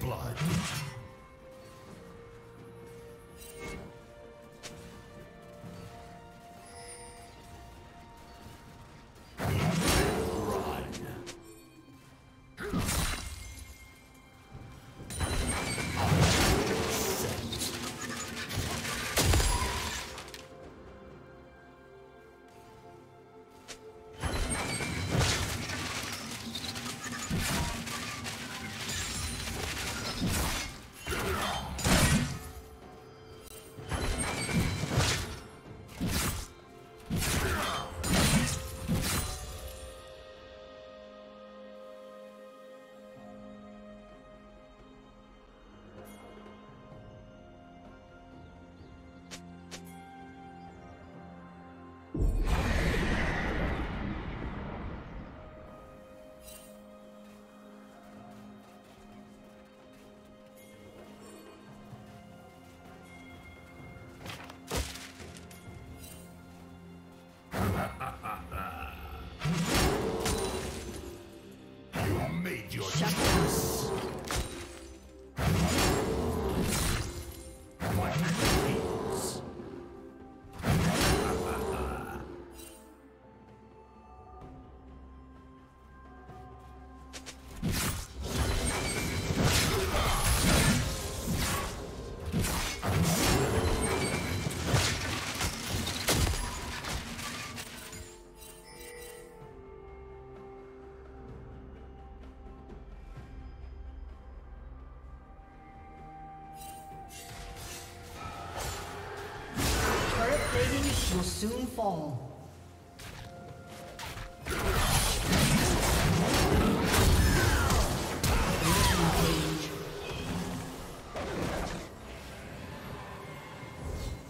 blood. Run. For blood. Will soon fall.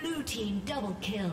Blue team double kill.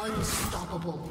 Unstoppable.